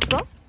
필요 없어?